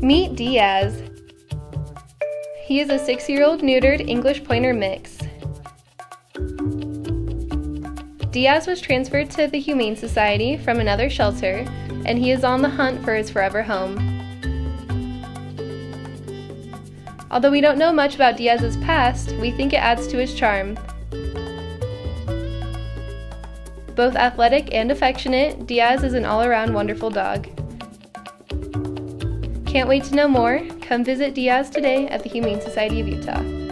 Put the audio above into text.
Diaz. He is a six year old neutered English Pointer mix. Diaz was transferred to the Humane Society from another shelter, and he is on the hunt for his forever home. Although we don't know much about Diaz's past, we think it adds to his charm. Both athletic and affectionate, Diaz is an all around wonderful dog. Can't wait to know more? Come visit Diaz today at the Humane Society of Utah.